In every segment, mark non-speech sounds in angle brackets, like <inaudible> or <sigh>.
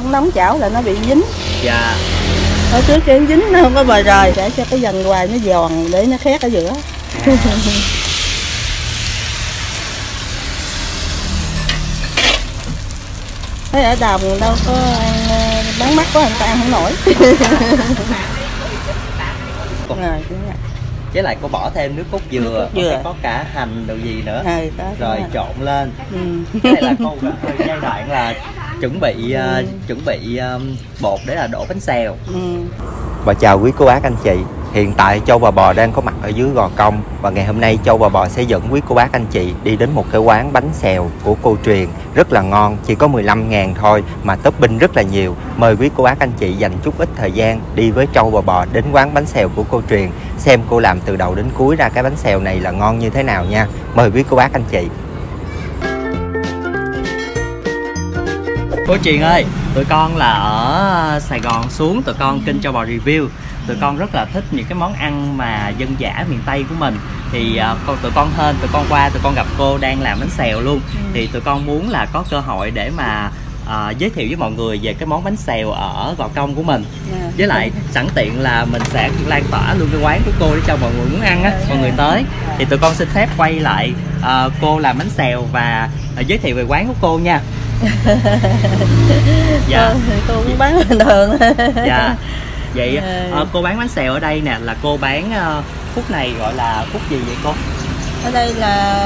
không nóng chảo là nó bị dính. Dạ. Ở trước kia dính nó không có bờ rời để cho cái dần hoài nó giòn để nó khét ở giữa. <laughs> Thấy ở đồng đâu có ăn ờ, bán mắt quá người ta ăn không nổi. <laughs> Rồi rồi. Với lại cô bỏ thêm nước cốt dừa, Nước cốt dừa. có- cả hành đồ gì nữa. Rồi đó rồi đúng trộn lên. Ừ. cái này là cô giai đoạn là chuẩn bị ờ, chuẩn bị ờ, bột để là đổ bánh xèo. Ừ. Và chào quý cô bác anh chị. Hiện tại Châu và Bò đang có mặt ở dưới Gò Công Và ngày hôm nay Châu và Bò sẽ dẫn quý cô bác anh chị đi đến một cái quán bánh xèo của cô Truyền. Rất là ngon, chỉ có 15 ngàn thôi mà topping rất là nhiều. Mời quý cô bác anh chị dành chút ít thời gian đi với Châu và Bò đến quán bánh xèo của cô Truyền Xem cô làm từ đầu đến cuối ra cái bánh xèo này là ngon như thế nào nha. Mời quý cô bác anh chị Cô Truyền ơi, tụi con là ở Sài Gòn xuống, tụi con kinh cho bò review. Tụi con rất là thích những cái món ăn mà dân dã miền Tây của mình. Thì à, con tụi con hên, tụi con qua, tụi con gặp cô đang làm bánh xèo luôn. Thì tụi con muốn là có cơ hội để mà à, giới thiệu với mọi người về cái món bánh xèo ở Gò Công của mình. Dạ. Với lại sẵn tiện là mình sẽ lan tỏa luôn cái quán của cô để cho mọi người muốn ăn á, mọi người tới. Thì tụi con xin phép quay lại à, cô làm bánh xèo và à, giới thiệu về quán của cô nha Dạ. Cô, thì cô cũng bán bình thường. Dạ. Vậy Ờ. ờ, cô bán bánh xèo ở đây nè là cô bán ờ, khúc này gọi là khúc gì vậy cô? Ở đây là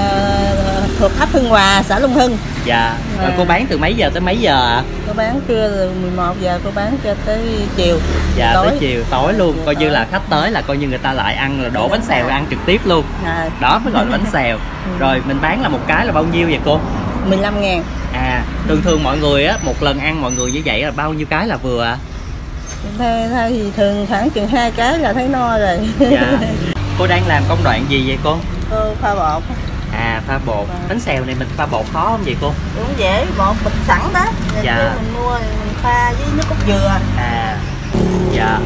thuộc ấp Hưng Hòa xã Long Hưng. Dạ. Rồi Ờ. cô bán từ mấy giờ tới mấy giờ ạ? Cô bán trưa từ 11 giờ cô bán cho tới chiều. Dạ tối. tới chiều tối luôn. Chiều coi như tối. là khách tới là coi như người ta lại ăn là đổ bánh xèo ăn trực tiếp luôn. À, đó mới gọi là bánh xèo. <laughs> Rồi mình bán là một cái là bao nhiêu vậy cô? 15 ngàn à thường thường mọi người á một lần ăn mọi người như vậy là bao nhiêu cái là vừa ạ? Thay, thay thì thường khoảng chừng hai cái là thấy no rồi. Dạ. Cô đang làm công đoạn gì vậy cô? Cô pha bột. À pha bột. Vâng. bánh xèo này mình pha bột khó không vậy cô? Cũng dễ bột bịch sẵn đó. Rồi Dạ. mình mua mình pha với nước cốt dừa. À dạ.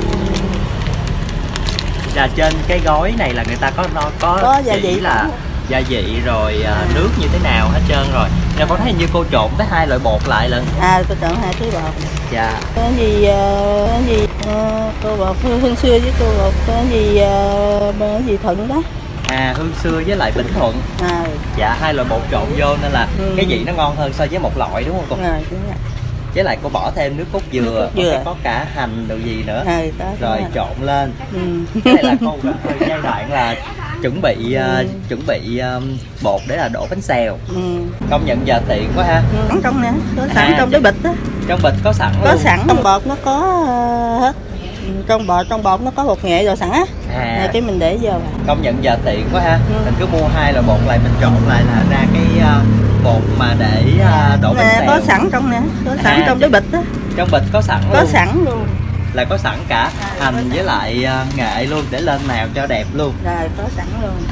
Dạ trên cái gói này là người ta có nó có, Có chỉ vị là. Gia vị rồi à, À. nước như thế nào hết trơn rồi. Nhưng con thấy như cô trộn tới hai loại bột lại lần? À cô chọn hai thứ bột. Dạ. Cái gì ờ, cái gì ờ, cô bột hương, xưa với cô bột cái gì ờ, cái gì thuận đó. À hương xưa với lại bình thuận. À. Dạ hai loại bột trộn vô nên là Ừ. cái vị nó ngon hơn so với một loại đúng không cô? Rồi đúng rồi. Với lại cô bỏ thêm nước cốt dừa, Nước cốt có dừa. có cả hành đồ gì nữa. Rồi đúng rồi trộn lên. Ừ. cái này là cô giai đoạn là chuẩn bị Ừ. chuẩn bị à, bột để là đổ bánh xèo. Ừ. công nhận giờ tiện quá ha. Sẵn trong nè có sẵn À, trong cái bịch đó trong bịch có sẵn có luôn. sẵn trong bột nó có ờ, hết. Ừ, trong bột trong bột nó có bột nghệ rồi sẵn á. À. Rồi cái mình để vô. Công nhận giờ tiện quá ha. Ừ. mình cứ mua hai loại bột lại mình trộn lại là ra cái à, bột mà để à, đổ bánh nè xèo. có sẵn trong nè có sẵn À, trong cái bịch đó trong bịch có sẵn có luôn. sẵn luôn là có sẵn cả À, có hành với lại à, nghệ luôn để lên màu cho đẹp luôn. Rồi có sẵn luôn.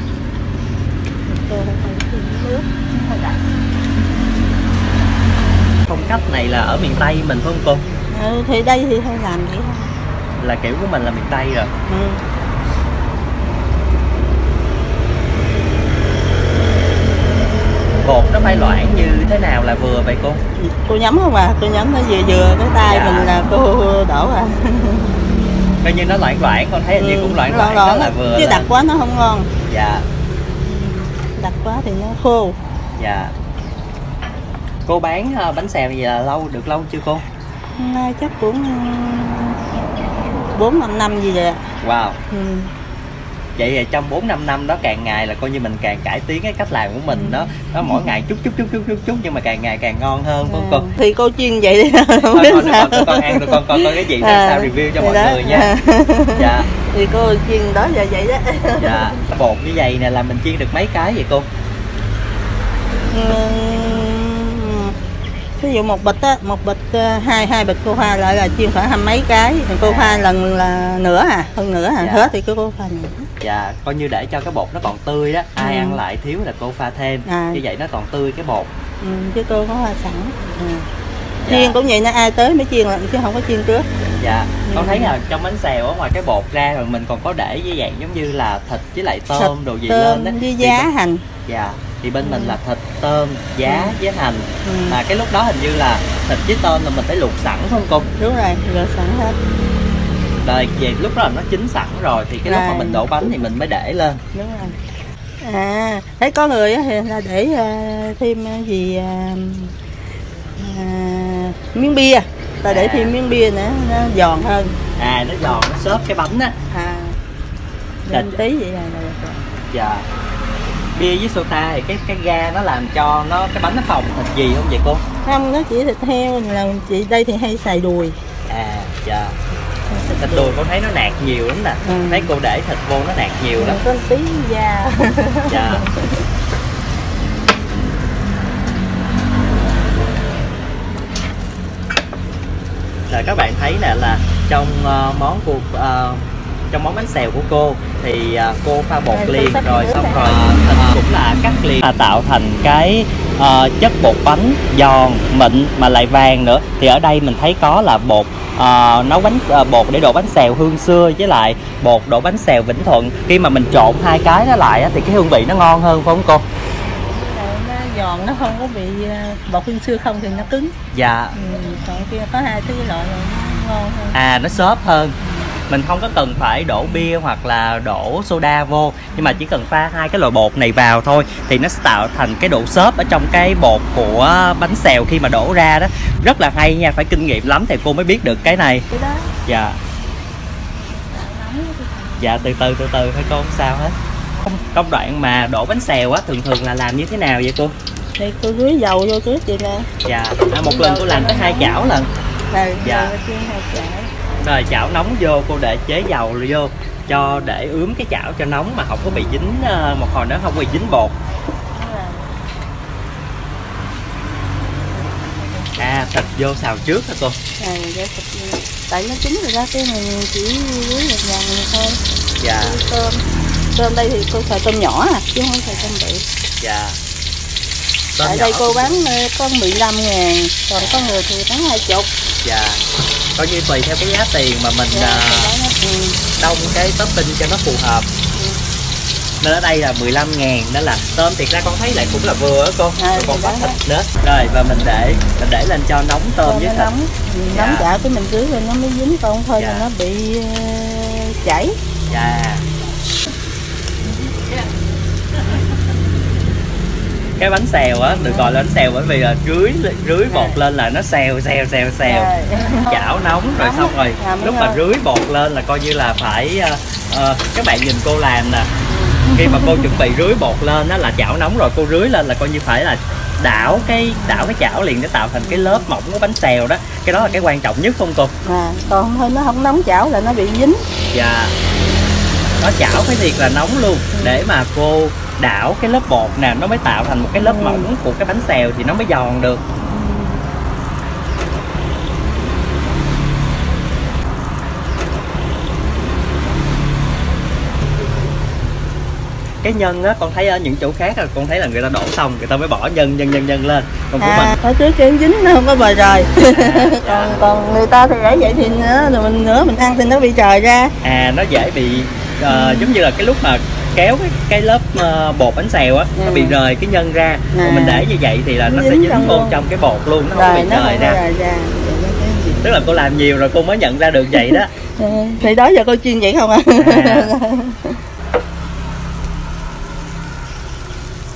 Phong cách này là ở miền tây mình phải không cô? Ừ, thì đây thì hay làm vậy thôi. Là kiểu của mình là miền tây rồi. Ừ. bột nó phải loãng như thế nào là vừa vậy cô? Cô nhắm không à? Cô nhắm nó vừa vừa cái tay Dạ. mình là cô đổ à. <laughs> Coi như nó loãng loãng con thấy hình như cũng loãng Ừ, loãng đó là vừa chứ lên. đặc quá nó không ngon. Dạ. Đặc quá thì nó khô. Dạ. Cô bán à, bánh xèo này là lâu được lâu chưa cô? Nay chắc cũng bốn năm năm gì vậy wow. Ừ. vậy thì trong 4 5 năm đó càng ngày là coi như mình càng cải tiến cái cách làm của mình đó. Nó mỗi ngày chút chút chút chút chút chút nhưng mà càng ngày càng ngon hơn không cô À, thì cô chiên vậy đi không biết sao. con con ăn tụi con coi cái ra À, sao review cho mọi đó. người nha. <laughs> Dạ. Thì cô chiên đó vậy vậy đó. Dạ. Bột như vậy nè là mình chiên được mấy cái vậy cô? Ví dụ một bịch á một bịch ờ, hai hai bịch cô pha lại là chiên khoảng hai mấy cái. Cô pha lần là nửa à hơn nửa à Dạ. hết thì cô cô pha nữa dạ coi như để cho cái bột nó còn tươi đó ai Ừ. ăn lại thiếu là cô pha thêm À. như vậy nó còn tươi cái bột ừ, chứ cô có pha sẵn ừ. Dạ. chiên cũng vậy nó ai tới mới chiên lần chứ không có chiên trước dạ con Ừ. thấy là trong bánh xèo á ngoài cái bột ra rồi mình còn có để với dạng giống như là thịt với lại tôm Thịt, đồ gì tôm lên đó với Thì giá bên- hành dạ thì bên mình Ừ. là thịt tôm giá Ừ. với hành ừ. mà cái lúc đó hình như là thịt với tôm là mình phải luộc sẵn không cô đúng rồi rồi sẵn hết rồi về lúc đó là nó chín sẵn rồi thì cái lúc mà Rồi. mình đổ bánh thì mình mới để lên. Đúng rồi. À thấy có người á thì là để à, thêm à, gì à, à, miếng bia. Ta để À. thêm miếng bia nữa nó giòn hơn. À nó giòn nó xốp cái bánh á. À. Lên tí vậy là được rồi. dạ. Bia với soda thì cái cái ga nó làm cho nó cái bánh nó phồng thịt gì không vậy cô? Không nó chỉ thịt heo là chị đây thì hay xài đùi. À dạ thịt đùi con thấy nó nạc nhiều lắm nè. Ừ. thấy cô để thịt vô nó nạc nhiều lắm. Có tí da. <laughs> Dạ. Rồi các bạn thấy nè là trong ờ, món của ờ, trong món bánh xèo của cô thì ờ, cô pha bột Rồi, liền rồi xong rồi thịt cũng là cắt liền. Là tạo thành cái ờ, chất bột bánh giòn mịn mà lại vàng nữa. Thì ở đây mình thấy có là bột ờ, nấu bánh ờ, bột để đổ bánh xèo hương xưa với lại bột đổ bánh xèo vĩnh thuận. Khi mà mình trộn hai cái nó lại á, thì cái hương vị nó ngon hơn phải không cô? Giòn nó không có bị à, bột hương xưa không thì nó cứng. Dạ. Ừ, còn kia có hai thứ loại là nó ngon hơn. À nó xốp hơn mình không có cần phải đổ bia hoặc là đổ soda vô nhưng mà chỉ cần pha hai cái loại bột này vào thôi thì nó sẽ tạo thành cái độ xốp ở trong cái bột của bánh xèo khi mà đổ ra đó rất là hay nha phải kinh nghiệm lắm thì cô mới biết được cái này dạ dạ từ từ từ từ thôi cô không sao hết công đoạn mà đổ bánh xèo á thường thường là làm như thế nào vậy cô thì cô rưới dầu vô trước vậy nè dạ à, một lần cô làm tới hai chảo lần rồi Dạ. hai chảo rồi chảo nóng vô cô để chế dầu vô cho để ướm cái chảo cho nóng mà không có bị dính ờ, một hồi nữa không bị dính bột. À thịt vô xào trước hả cô? Thịt tại nó chín rồi đó cái mình chỉ rưới nhẹ nhàng thôi. Dạ. Tôm. Tôm đây thì cô xài tôm nhỏ à chứ không xài tôm bự. Dạ. Tôm tại đây cô bán ờ, có 15 ngàn còn có người thì bán 20 dạ coi như tùy theo cái giá tiền mà mình Dạ, à, đông cái topping cho nó phù hợp. Ừ. nên ở đây là 15 ngàn đó là tôm. Thiệt ra con thấy lại cũng là vừa á cô À, còn có thịt nữa. Rồi và mình để mình để lên cho nóng tôm Tôm với thịt. nóng. Dạ. nóng chảo cái mình rưới lên nó mới dính không thôi Dạ. là nó bị ờ, chảy. Dạ cái bánh xèo á được gọi là bánh xèo bởi vì là rưới rưới bột lên là nó xèo xèo xèo xèo. <laughs> Chảo nóng rồi xong rồi À, lúc mà rưới bột lên là coi như là phải ờ, các bạn nhìn cô làm nè. Khi mà cô chuẩn bị rưới bột lên đó là chảo nóng rồi cô rưới lên là coi như phải là đảo cái đảo cái chảo liền để tạo thành cái lớp mỏng của bánh xèo đó. Cái đó là cái quan trọng nhất không cô? À, còn thôi nó không nóng chảo là nó bị dính. Và nó chảo phải thiệt là nóng luôn. Để mà cô đảo cái lớp bột nè nó mới tạo thành một cái lớp Ừ. mỏng của cái bánh xèo thì nó mới giòn được. Cái nhân á con thấy ở những chỗ khác là con thấy là người ta đổ xong người ta mới bỏ nhân nhân nhân nhân lên. Còn của mình. à ở trước cái dính nó không có bờ trời. Dạ. <laughs> còn còn người ta thì để vậy thì nữa rồi mình nữa mình ăn thì nó bị trời ra. À nó dễ bị ờ, giống như là cái lúc mà kéo cái, cái lớp ờ, bột bánh xèo á nó Ừ. bị rời cái nhân ra À. còn mình để như vậy thì là nó sẽ Dính dính trong vô luôn. trong cái bột luôn nó không rồi bị nó rời không ra rời ra nó tức là cô làm nhiều rồi cô mới nhận ra được vậy đó Ừ, <laughs> thì đó giờ cô chuyên vậy không à, À. <laughs>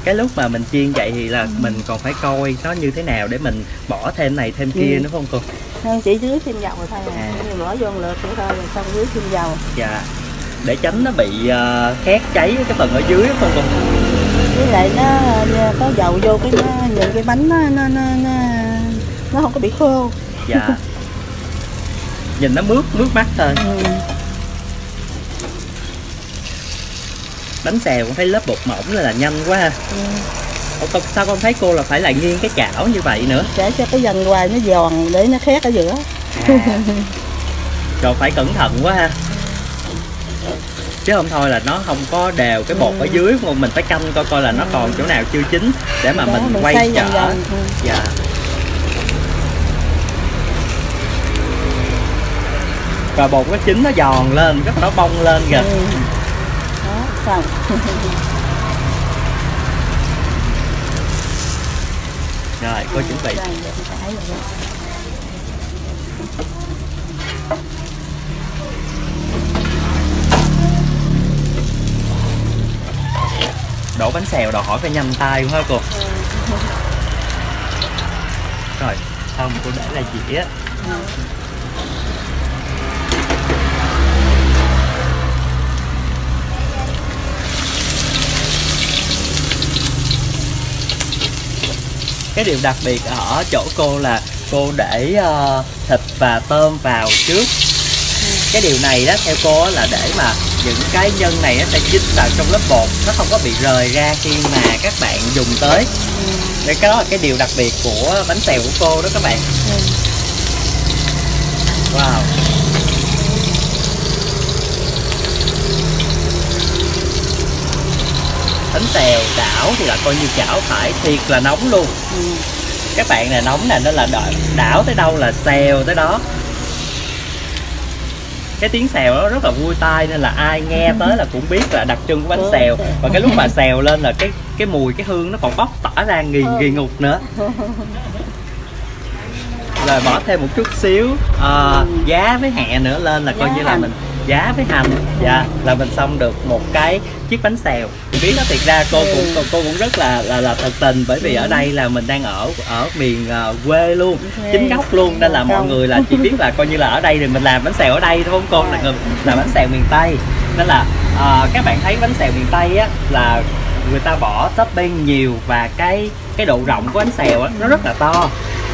cái lúc mà mình chiên vậy thì là mình còn phải coi nó như thế nào để mình bỏ thêm này thêm kia Ừ. nữa không cô không chỉ dưới thêm dầu thôi à. À. Như bỏ vô lượt nữa thôi rồi xong dưới thêm dầu dạ để tránh nó bị ờ, khét cháy cái phần ở dưới không cô với lại nó ờ, có dầu vô cái nó nhìn cái bánh nó nó nó nó, nó không có bị khô. Dạ. Nhìn nó mướt mướt mắt thôi. Ừ. bánh xèo cũng thấy lớp bột mỏng nên là nhanh quá ha. Ừ. Ủa, sao con thấy cô là phải lại nghiêng cái chảo như vậy nữa? Để cho cái dành hoài nó giòn để nó khét ở giữa. À. rồi phải cẩn thận quá ha chứ không thôi là nó không có đều cái bột ừ. ở dưới mà mình phải canh coi coi là nó còn chỗ nào chưa chín để mà Đó, mình, mình quay trở. dạ. Rồi bột nó chín nó giòn lên rất nó bông lên kìa. Ừ. Đó, xong. <laughs> Rồi cô chuẩn bị. Đổ bánh xèo đòi hỏi phải nhanh tay hả cô. Rồi xong cô để là dĩa. Cái điều đặc biệt ở chỗ cô là cô để ờ, thịt và tôm vào trước cái điều này đó theo cô là để mà những cái nhân này nó sẽ dính vào trong lớp bột nó không có bị rời ra khi mà các bạn dùng tới. Để cái đó là cái điều đặc biệt của bánh xèo của cô đó các bạn. Ừ. wow. Bánh xèo đảo thì là coi như chảo phải thiệt là nóng luôn. Ừ. các bạn này nóng nè nó là đảo tới đâu là xèo tới đó cái tiếng xèo nó rất là vui tai nên là ai nghe tới là cũng biết là đặc trưng của bánh xèo. Và cái lúc mà xèo lên là cái cái mùi cái hương nó còn bốc tỏa ra nghi nghi ngục nữa. Rồi bỏ thêm một chút xíu ờ, giá với hẹ nữa lên là coi như là mình giá với hành. Dạ là mình xong được một cái chiếc bánh xèo. Mình biết nó thiệt ra cô cũng Ừ. cô, cô cũng rất là là là thật tình bởi vì ở đây là mình đang ở ở miền ờ, quê luôn chính gốc luôn nên là mọi người là chỉ biết là coi như là ở đây thì mình làm bánh xèo ở đây đúng không cô là người làm bánh xèo miền tây. Nên là ờ, các bạn thấy bánh xèo miền tây á là người ta bỏ topping nhiều và cái cái độ rộng của bánh xèo á nó rất là to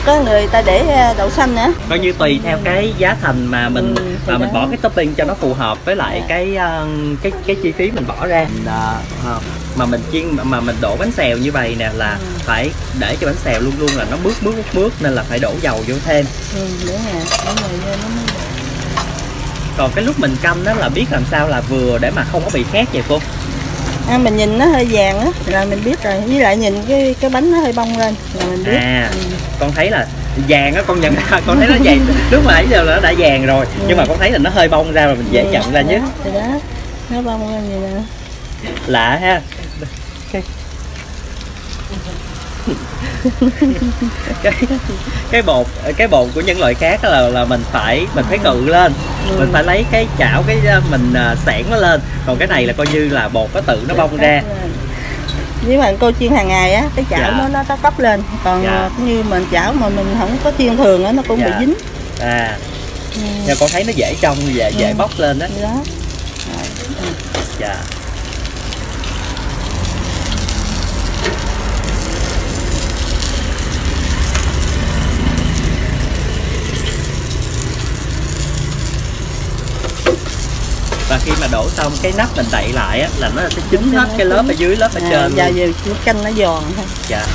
có người ta để ờ, đậu xanh nữa coi như tùy theo cái giá thành mà mình Ừ, mà mình đó. bỏ cái topping cho nó phù hợp với lại Dạ. cái ờ, cái cái chi phí mình bỏ ra Ờ, ờ, mà mình chiên mà mình đổ bánh xèo như vậy nè là Ừ. phải để cho bánh xèo luôn luôn là nó mướt mướt mướt mướt nên là phải đổ dầu vô thêm ừ, để rồi nó mới được. còn cái lúc mình canh đó là biết làm sao là vừa để mà không có bị khét vậy cô à, mình nhìn nó hơi vàng á là mình biết rồi. Với lại nhìn cái cái bánh nó hơi bông lên là mình biết. À ừ. con thấy là vàng á con nhận ra con thấy nó vàng. Lúc mà nãy giờ là nó đã vàng rồi Ừ. nhưng mà con thấy là nó hơi bông ra rồi mình dễ Ừ, nhận ra nhất đó, thì đó nó bông lên vậy nè lạ ha cái cái cái bột cái bột của những loại khác là là mình phải mình phải cự lên Ừ. mình phải lấy cái chảo cái uh, mình uh, xẻng nó lên còn cái này là coi như là bột nó tự nó bong ra nếu mà cô chiên hàng ngày á cái chảo Dạ. nó nó nó cốc lên còn Dạ. ờ, như mình chảo mà mình không có chiên thường á nó cũng Dạ. bị dính à ừ. nhưng con thấy nó dễ trong dễ dễ Ừ. bóc lên đó đó dạ và khi mà đổ xong cái nắp mình đậy lại á là nó sẽ chín hết cái lớp ở dưới lớp ở à, trên. luôn. giờ chỉ canh nó giòn thôi. Dạ.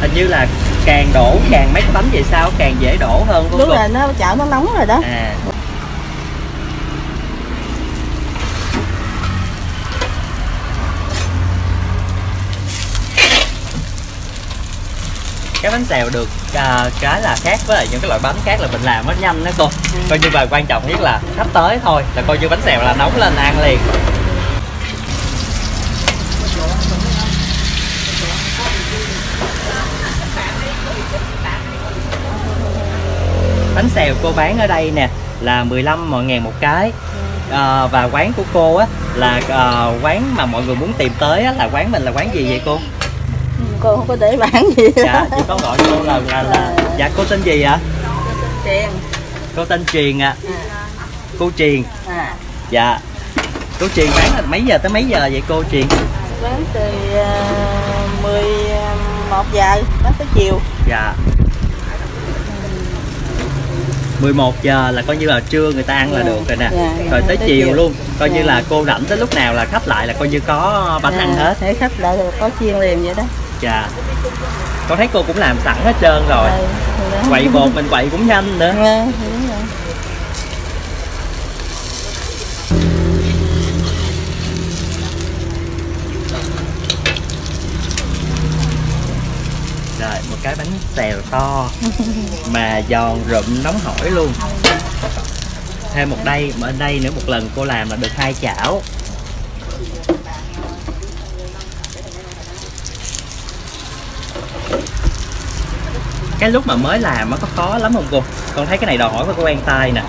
Hình như là càng đổ càng mấy cái bánh vậy sao càng dễ đổ hơn đúng không là nó chảo nó nóng rồi đó. À cái bánh xèo được à, cái là khác với lại những cái loại bánh khác là mình làm nó nhanh đó cô coi như là quan trọng nhất là khách tới thôi là coi như bánh xèo là nóng lên ăn liền. Bánh xèo cô bán ở đây nè là 15 mọi ngàn một cái. À, và quán của cô á là à, quán mà mọi người muốn tìm tới á, là quán mình là quán gì vậy cô? Ừ, cô không có để bán gì. Dạ chỉ có gọi cô là là, là dạ. cô tên gì ạ? Tiền cô tên truyền ạ. Cô truyền à dạ. Cô truyền bán là mấy giờ tới mấy giờ vậy cô truyền bán từ uh, 11 giờ bán tới chiều. Dạ. 11 giờ là coi như là trưa người ta ăn là Dạ, được rồi nè. Dạ, rồi tới tới chiều chiều. luôn. Coi như Dạ. là cô rảnh tới lúc nào là khách lại là coi như có bánh ăn hết. để khách lại có chiên liền vậy đó chà. Con thấy cô cũng làm sẵn hết trơn rồi. Ừ, quậy bột mình quậy cũng nhanh nữa. Ừ, đúng rồi. rồi một cái bánh xèo to mà giòn rụm nóng hổi luôn. Thêm một đây bên đây nữa một lần cô làm là được hai chảo. Cái lúc mà mới làm nó có khó lắm không cô? Con thấy cái này đòi hỏi phải quen tay nè.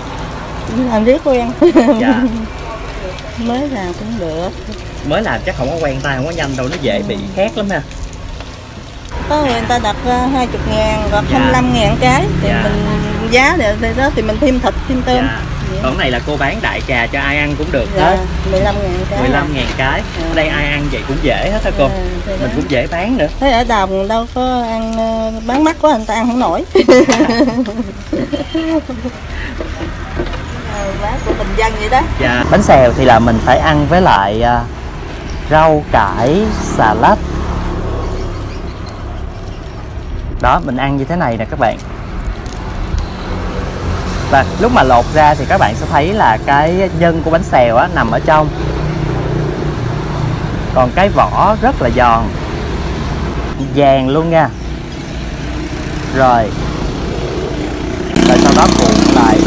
Làm riết quen. Dạ. <laughs> Mới làm cũng được. Mới làm chắc không có quen tay không có nhanh đâu nó dễ bị khét lắm ha. Có người ta đặt uh, 20 ngàn hoặc Dạ. 25 ngàn cái thì Dạ. mình giá để đó thì mình thêm thịt thêm tôm. Dạ còn này là cô bán đại trà cho ai ăn cũng được dạ, hết 15 ngàn cái 15 ngàn cái Dạ. ở đây ai ăn vậy cũng dễ hết hả cô thì mình đó. cũng dễ bán nữa Thế ở đồng đâu có ăn ờ, bán mắc quá người ta ăn không nổi <laughs> Ờ, bán của bình dân vậy đó Dạ. Bánh xèo thì là mình phải ăn với lại à, rau cải, xà lách. Đó, mình ăn như thế này nè các bạn. Và lúc mà lột ra thì các bạn sẽ thấy là cái nhân của bánh xèo á, nằm ở trong. Còn cái vỏ rất là giòn. Vàng luôn nha. Rồi. Rồi sau đó cuộn lại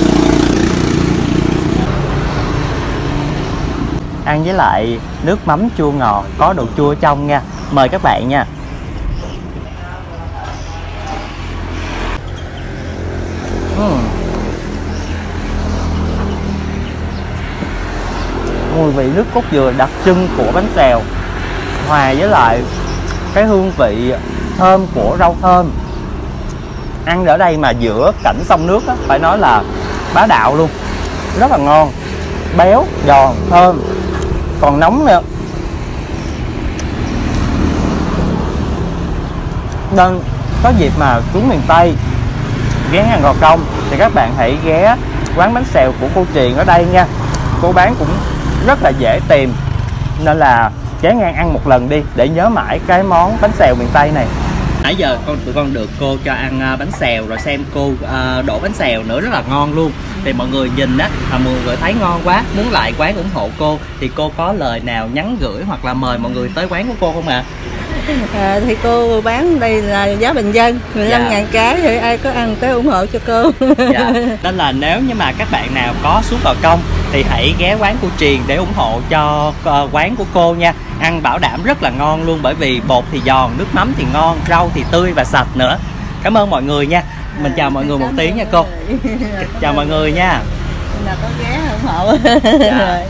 ăn với lại nước mắm chua ngọt, có độ chua trong nha mời các bạn nha vị nước cốt dừa đặc trưng của bánh xèo hòa với lại cái hương vị thơm của rau thơm. Ăn ở đây mà giữa cảnh sông nước đó, phải nói là bá đạo luôn rất là ngon béo giòn thơm còn nóng nữa. Nên có dịp mà xuống miền Tây ghé hàng Gò Công thì các bạn hãy ghé quán bánh xèo của cô Truyền ở đây nha. Cô bán cũng rất là dễ tìm. Nên là ghé ngang ăn một lần đi để nhớ mãi cái món bánh xèo miền Tây này. Nãy giờ con tụi con được cô cho ăn à, bánh xèo rồi xem cô à, đổ bánh xèo nữa rất là ngon luôn. Thì mọi người nhìn á mà mọi người thấy ngon quá muốn lại quán ủng hộ cô thì cô có lời nào nhắn gửi hoặc là mời mọi người tới quán của cô không ạ? À, thì cô bán đây là giá bình dân 15 Dạ. ngàn cái thì ai có ăn tới ủng hộ cho cô. Dạ. nên là nếu như mà các bạn nào có xuống gò công thì hãy ghé quán của truyền để ủng hộ cho ờ, quán của cô nha. Ăn bảo đảm rất là ngon luôn bởi vì bột thì giòn nước mắm thì ngon rau thì tươi và sạch nữa. Cảm ơn mọi người nha. Mình chào mọi người một tiếng nha cô. chào mọi người nha. Nào có ghé ủng hộ. Dạ.